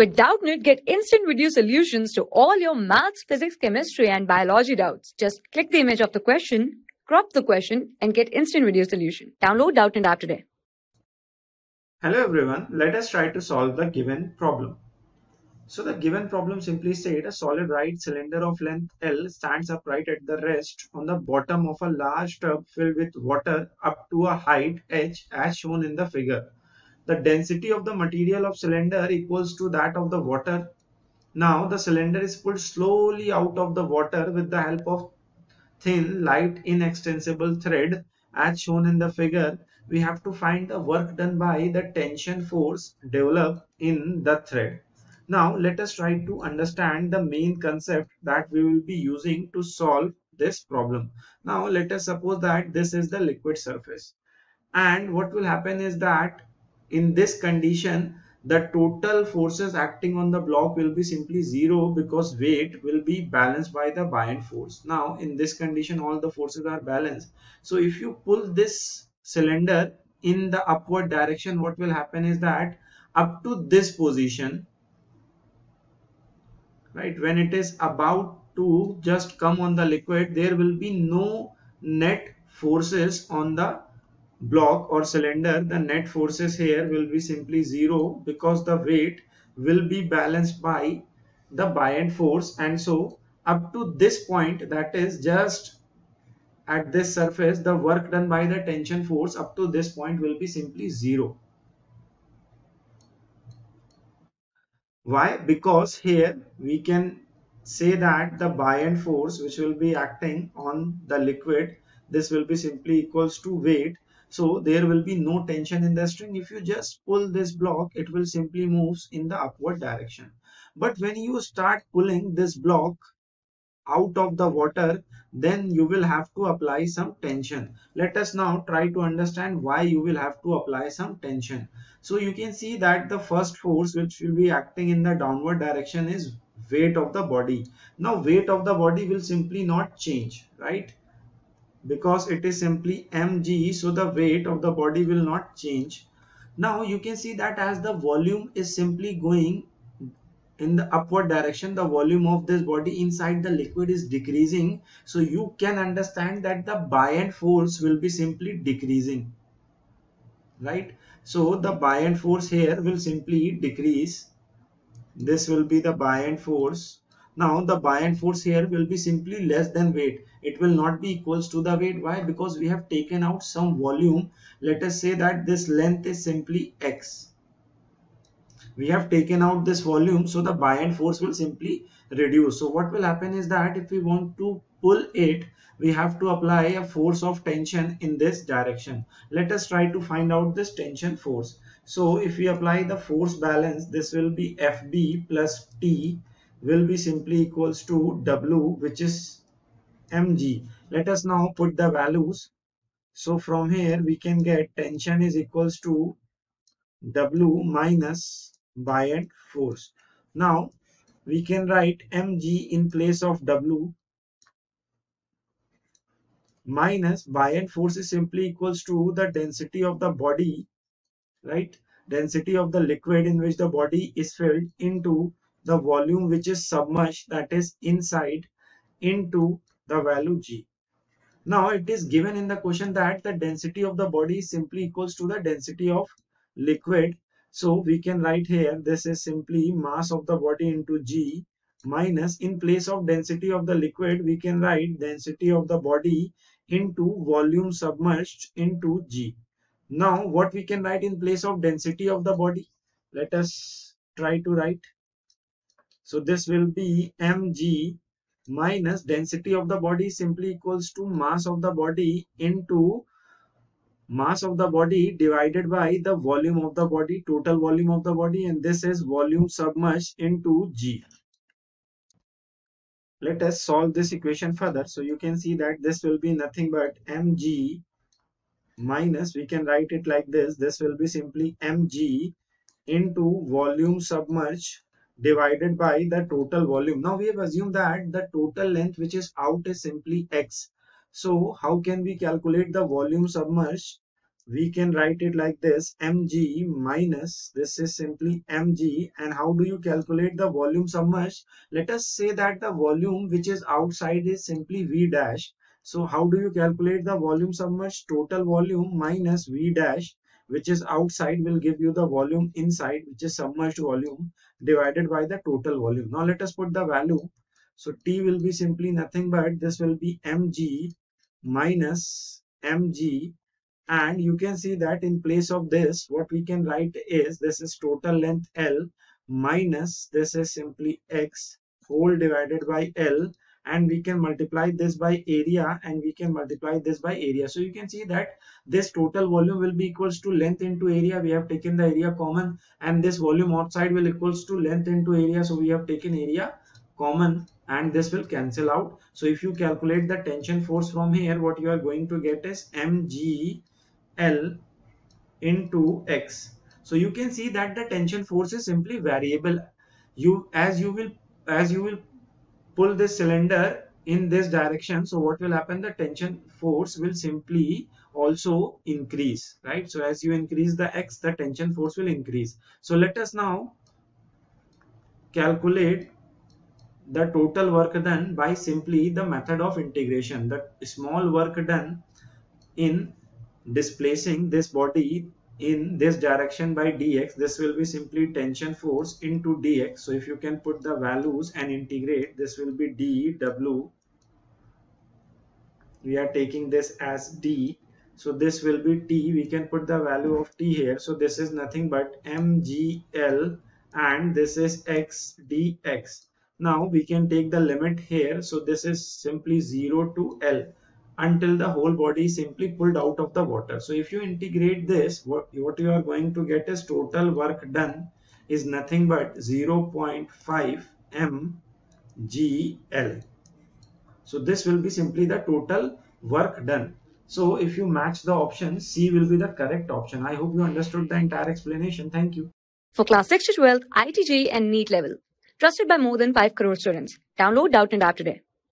With Doubtnut, get instant video solutions to all your maths, physics, chemistry, and biology doubts. Just click the image of the question, crop the question, and get instant video solution. Download Doubtnut app today. Hello everyone, let us try to solve the given problem. So the given problem simply said a solid right cylinder of length L stands upright at the rest on the bottom of a large tub filled with water up to a height h as shown in the figure the density of the material of cylinder equals to that of the water. Now the cylinder is pulled slowly out of the water with the help of thin, light, inextensible thread as shown in the figure. We have to find the work done by the tension force developed in the thread. Now let us try to understand the main concept that we will be using to solve this problem. Now let us suppose that this is the liquid surface and what will happen is that in this condition the total forces acting on the block will be simply zero because weight will be balanced by the buoyant force. Now in this condition all the forces are balanced. So if you pull this cylinder in the upward direction what will happen is that up to this position right when it is about to just come on the liquid there will be no net forces on the block or cylinder the net forces here will be simply zero because the weight will be balanced by the buoyant force. And so up to this point that is just at this surface the work done by the tension force up to this point will be simply zero. Why? Because here we can say that the buoyant force which will be acting on the liquid this will be simply equals to weight so there will be no tension in the string. If you just pull this block, it will simply moves in the upward direction. But when you start pulling this block out of the water, then you will have to apply some tension. Let us now try to understand why you will have to apply some tension. So you can see that the first force which will be acting in the downward direction is weight of the body. Now weight of the body will simply not change, right? Because it is simply mg so the weight of the body will not change. Now you can see that as the volume is simply going in the upward direction the volume of this body inside the liquid is decreasing. So you can understand that the buoyant force will be simply decreasing right? So the buoyant force here will simply decrease. This will be the buoyant force now the buoyant force here will be simply less than weight. It will not be equals to the weight. Why? Because we have taken out some volume. Let us say that this length is simply x. We have taken out this volume so the buoyant force will simply reduce. So what will happen is that if we want to pull it we have to apply a force of tension in this direction. Let us try to find out this tension force. So if we apply the force balance this will be FB plus T will be simply equals to W which is mg. Let us now put the values. So from here we can get tension is equals to W minus buoyant force. Now we can write mg in place of W minus buoyant force is simply equals to the density of the body right density of the liquid in which the body is filled into the volume which is submerged that is inside into the value g. Now it is given in the question that the density of the body is simply equals to the density of liquid. So we can write here this is simply mass of the body into g minus in place of density of the liquid we can write density of the body into volume submerged into g. Now what we can write in place of density of the body? Let us try to write so this will be mg minus density of the body simply equals to mass of the body into mass of the body divided by the volume of the body, total volume of the body and this is volume submerged into g. Let us solve this equation further. So you can see that this will be nothing but mg minus we can write it like this. This will be simply mg into volume submerged divided by the total volume. Now we have assumed that the total length which is out is simply x. So how can we calculate the volume submerged? we can write it like this mg minus this is simply mg and how do you calculate the volume submerged let us say that the volume which is outside is simply v dash so how do you calculate the volume submerged total volume minus v dash which is outside will give you the volume inside which is submerged volume divided by the total volume. Now let us put the value. So t will be simply nothing but this will be mg minus mg. And you can see that in place of this what we can write is this is total length L minus this is simply X whole divided by L and we can multiply this by area and we can multiply this by area so you can see that this total volume will be equals to length into area we have taken the area common and this volume outside will equals to length into area so we have taken area common and this will cancel out so if you calculate the tension force from here what you are going to get is mg L into X. So you can see that the tension force is simply variable. You as you will as you will pull this cylinder in this direction. So what will happen? The tension force will simply also increase, right? So as you increase the X, the tension force will increase. So let us now calculate the total work done by simply the method of integration. The small work done in displacing this body in this direction by dx this will be simply tension force into dx. So if you can put the values and integrate this will be dw we are taking this as d. So this will be t. We can put the value of t here. So this is nothing but mgl and this is x dx. Now we can take the limit here. So this is simply 0 to l until the whole body is simply pulled out of the water. So if you integrate this, what, what you are going to get is total work done is nothing but 0.5 mgl. So this will be simply the total work done. So if you match the option, C will be the correct option. I hope you understood the entire explanation. Thank you. For class 6 to 12, IIT JEE and NEET level. Trusted by more than 5 crore students. Download Doubtnut App today.